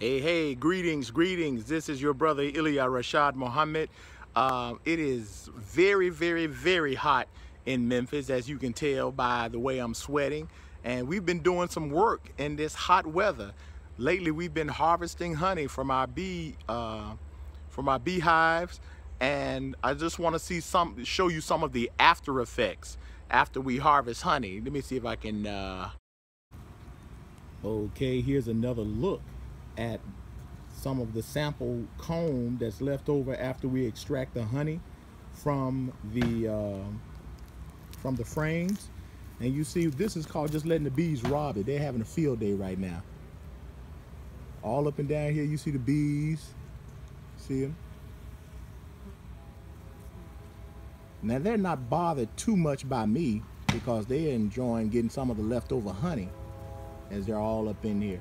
Hey, hey, greetings, greetings. This is your brother Ilia Rashad Mohammed. Um, it is very, very, very hot in Memphis, as you can tell by the way I'm sweating. And we've been doing some work in this hot weather. Lately, we've been harvesting honey from our bee, uh, from our beehives. And I just want to see some, show you some of the after effects after we harvest honey. Let me see if I can. Uh... Okay, here's another look at some of the sample comb that's left over after we extract the honey from the uh, from the frames. And you see this is called just letting the bees rob it. They're having a field day right now. All up and down here you see the bees. See them now they're not bothered too much by me because they're enjoying getting some of the leftover honey as they're all up in here